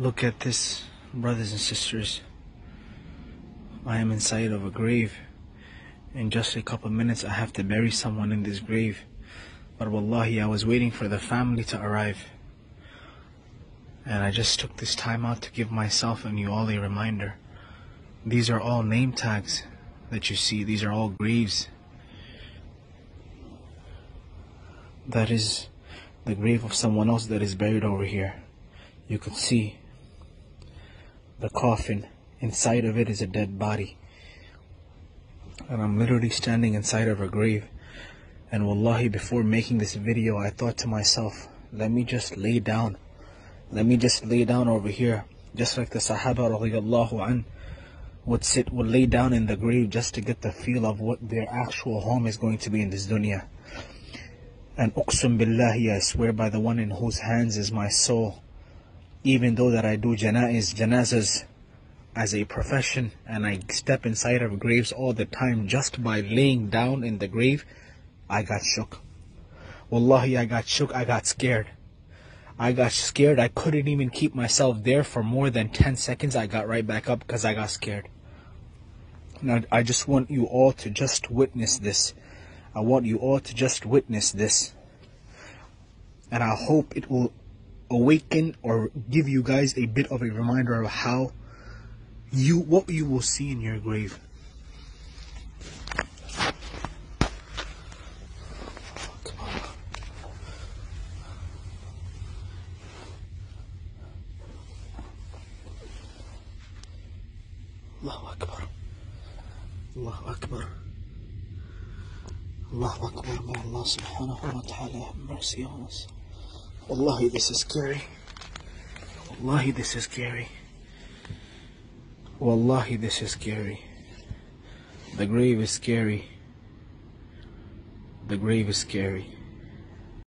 Look at this, brothers and sisters. I am inside of a grave. In just a couple of minutes, I have to bury someone in this grave. But wallahi, I was waiting for the family to arrive. And I just took this time out to give myself and you all a reminder. These are all name tags that you see. These are all graves. That is the grave of someone else that is buried over here. You can see the coffin. Inside of it is a dead body. And I'm literally standing inside of a grave. And wallahi, before making this video, I thought to myself, let me just lay down. Let me just lay down over here. Just like the Sahaba an would sit, would lay down in the grave just to get the feel of what their actual home is going to be in this dunya. And uqsum billahi, I swear by the one in whose hands is my soul. Even though that I do janaiz, janazas as a profession and I step inside of graves all the time just by laying down in the grave, I got shook. Wallahi, I got shook, I got scared. I got scared. I couldn't even keep myself there for more than 10 seconds. I got right back up because I got scared. Now, I just want you all to just witness this. I want you all to just witness this. And I hope it will awaken or give you guys a bit of a reminder of how you, what you will see in your grave. Akbar. Allahu Akbar. May Allah subhanahu wa ta'ala have mercy on us. Wallahi, this is scary. Wallahi, this is scary. Wallahi, this is scary. The grave is scary. The grave is scary.